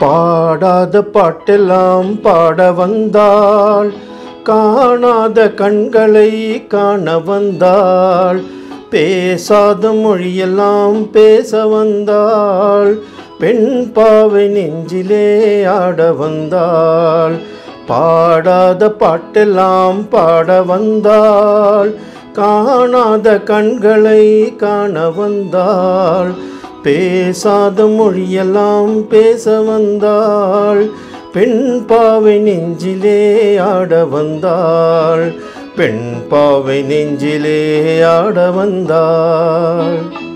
பாடாத பாட்டெல்லாம் பாட வந்தாள் காணாத கண்களை காண வந்தாள் பேசாத மொழியெல்லாம் பேச வந்தாள் பெண் பாவை நெஞ்சிலே ஆட வந்தாள். பாடாத பாட்டெல்லாம் பாட வந்தாள். காணாத கண்களை காண வந்தாள். பேசாத மொழியெல்லாம் பேச வந்தாள். பெண் பாவை நெஞ்சிலே ஆட வந்தாள். பெண் பாவை நெஞ்சிலே ஆட வந்தாள்.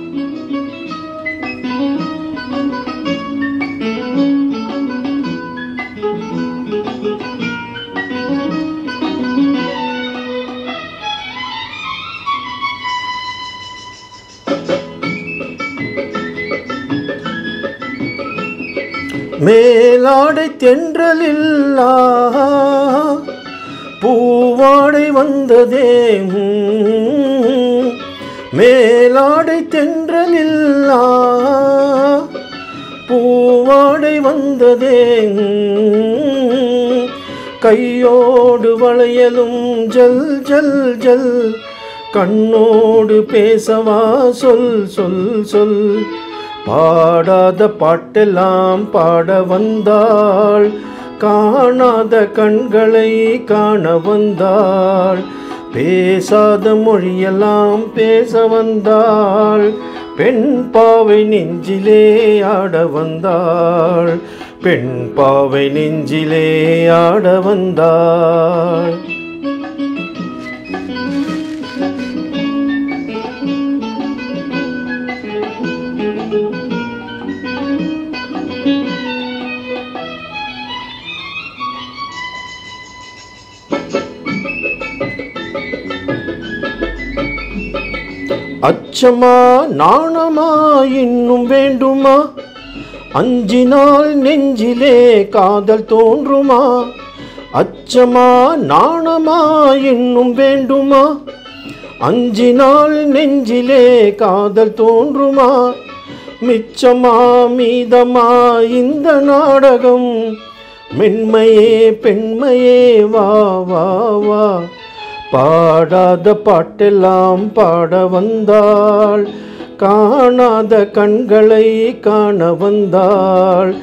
மேலாடை தென்றலில்லா. பூவாடை வந்ததே மேலாடை தென்றலில்லா. பூவாடை வந்ததே கையோடு வளையலும் ஜல் ஜல் ஜல். கண்ணோடு பேசவா சொல் சொல் சொல். பாடாத பாட்டெல்லாம் பாட வந்தாள் காணாத கண்களை காண வந்தாள் பேசாத மொழியெல்லாம் பேச வந்தாள் பெண் பாவை நெஞ்சிலே ஆட வந்தாள் பெண் பாவை நெஞ்சிலே ஆட வந்தாள். அச்சமா நாணமா இன்னும் வேண்டுமா? அஞ்சினால் நெஞ்சிலே காதல் தோன்றுமா? அச்சமா நாணமா இன்னும் வேண்டுமா? அஞ்சினால் நெஞ்சிலே காதல் தோன்றுமா? மிச்சமா மீதமா இந்த நாடகம்? மென்மையே பெண்மையே வா வா வா. பாடாத பாட்டெல்லாம் பாட வந்தாள். காணாத கண்களை காண வந்தாள்.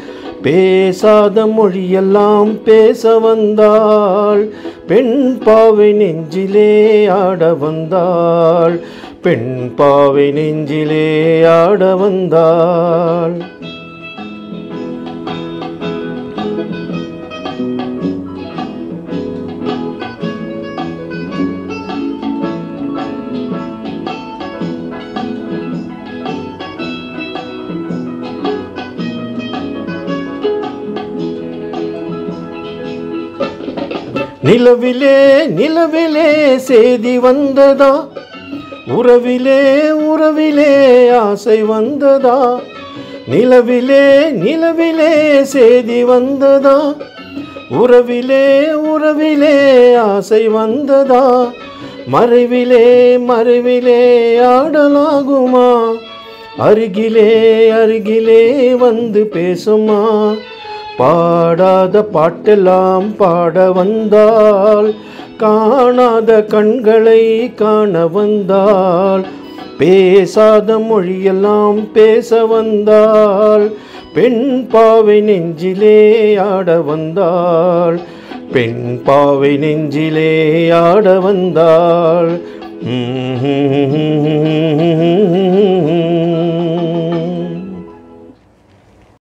பேசாத மொழியெல்லாம் பேச வந்தாள். பெண் பாவை நெஞ்சிலே ஆட வந்தாள். பெண் பாவை நெஞ்சிலே ஆட வந்தாள். நிலவிலே நிலவிலே செய்தி வந்ததா? உறவிலே உறவிலே ஆசை வந்ததா? நிலவிலே நிலவிலே செய்தி வந்ததா? உறவிலே உறவிலே ஆசை வந்ததா? மறைவிலே மறைவிலே ஆடலாகுமா? அருகிலே அருகிலே வந்து பேசுமா? பாடாத பாட்டெல்லாம் பாட வந்தால் காணாத கண்களை காண வந்தால் பேசாத மொழியெல்லாம் பேச வந்தால் பெண் பாவை நெஞ்சிலே ஆட வந்தாள் பெண் பாவை நெஞ்சிலே ஆட வந்தாள்